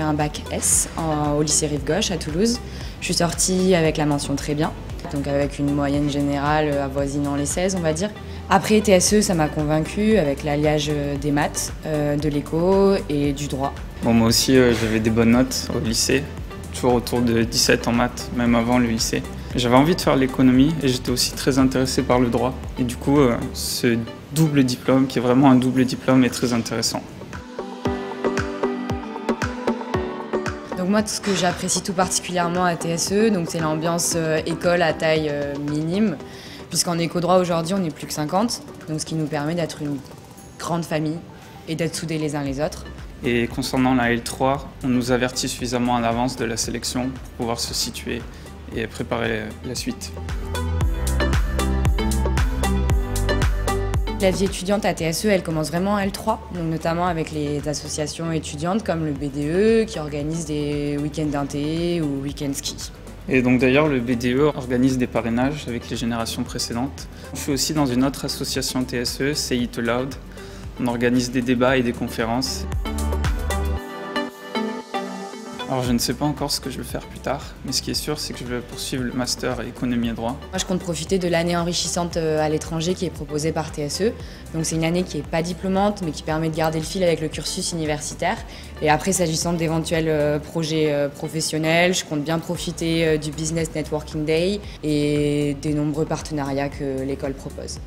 un bac S au lycée Rive Gauche à Toulouse. Je suis sortie avec la mention très bien, donc avec une moyenne générale avoisinant les 16 on va dire. Après TSE, ça m'a convaincu avec l'alliage des maths, euh, de l'éco et du droit. Bon, moi aussi euh, j'avais des bonnes notes au lycée, toujours autour de 17 en maths, même avant le lycée. J'avais envie de faire l'économie et j'étais aussi très intéressé par le droit. Et du coup, euh, ce double diplôme, qui est vraiment un double diplôme, est très intéressant. Donc moi, ce que j'apprécie tout particulièrement à TSE, c'est l'ambiance euh, école à taille euh, minime, puisqu'en éco-droit aujourd'hui, on n'est plus que 50, donc ce qui nous permet d'être une grande famille et d'être soudés les uns les autres. Et concernant la L3, on nous avertit suffisamment en avance de la sélection pour pouvoir se situer et préparer la suite. La vie étudiante à TSE, elle commence vraiment à L3, donc notamment avec les associations étudiantes comme le BDE qui organise des week-ends d'inté ou week-end ski. Et donc d'ailleurs le BDE organise des parrainages avec les générations précédentes. Je suis aussi dans une autre association TSE, Say It Aloud. On organise des débats et des conférences. Alors je ne sais pas encore ce que je vais faire plus tard, mais ce qui est sûr, c'est que je vais poursuivre le master économie et droit. Moi, je compte profiter de l'année enrichissante euh, à l'étranger qui est proposée par TSE. Donc c'est une année qui n'est pas diplômante, mais qui permet de garder le fil avec le cursus universitaire. Et après, s'agissant d'éventuels euh, projets euh, professionnels, je compte bien profiter du Business Networking Day et des nombreux partenariats que l'école propose.